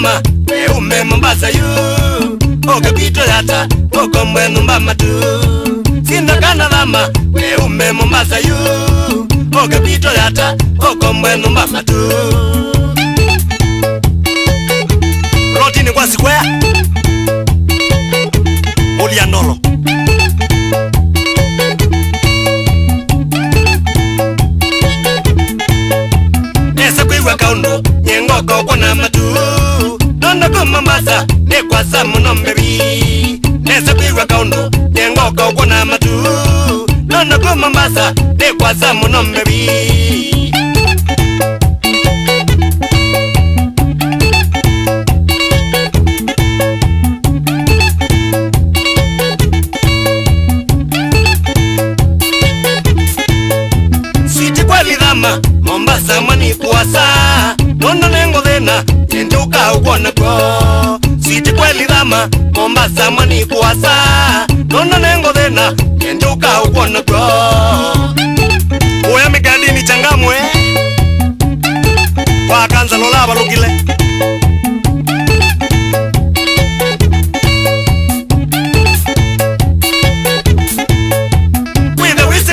mbama eume mombasa yu pito yata okombwenu mbama tu sindakana vama eume mombasa yu pito yata okombwenu mbama tu rotini kwa sikwea ulianolo munomambasa nekwasa munombevi nesekuirwakaundo nengoka ukona matu nonoku mambasa nekwasa munombevi sitikwalithama mombasa mwanikwasa nono nengothena kwonekwo siji kweli thama mombasa mwani kwasa nona nengo thina kenjuka ukwonekwo uya mikadini changamwe wakanza lola valukile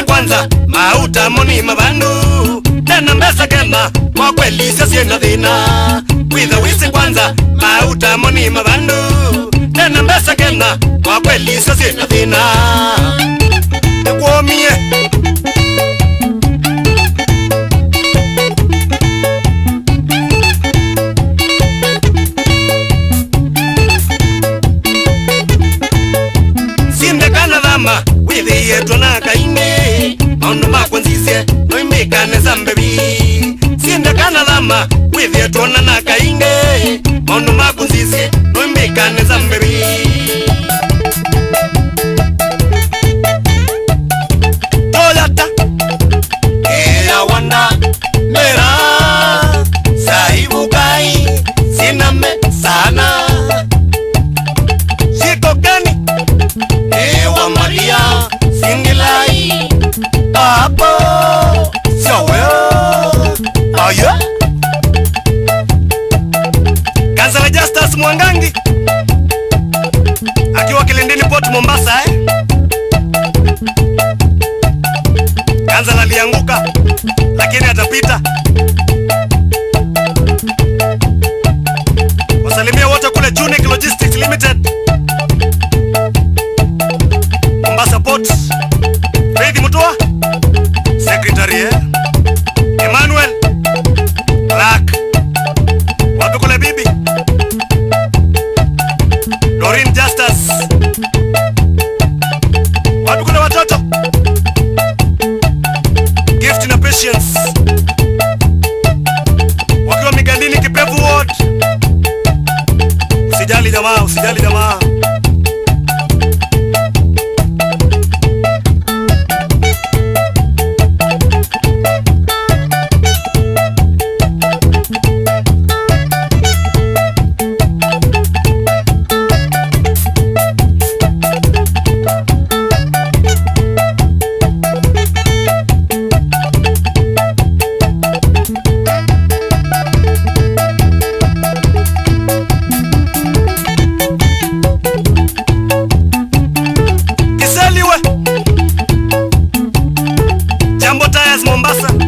kwanza mauta moni mavandu nena mbesa kema kwa kweli sio sina thina kwiza wisi kwanza mautamonima vandu nena mbesa kena wakweliswa sinathina ikuomie simbekana vama wivi yetwa na kaingi maundu makwanzisye noimikane zambevi kuchinda kana lama kuivyetona nakainge maono makunzizi noimbikane za mbiri Apa? Mombasa eh? Ganza lalianguka lakini atapita. Mombasa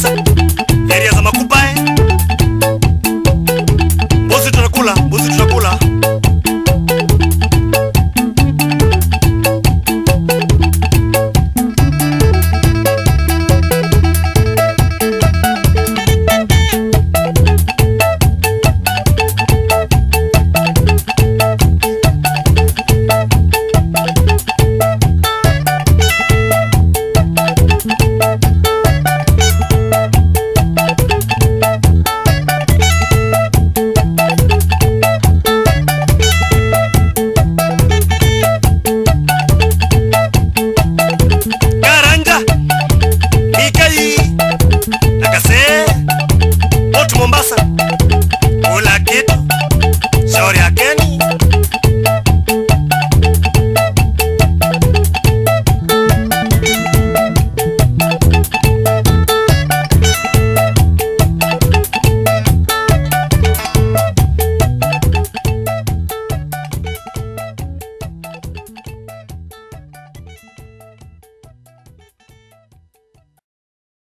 Yes.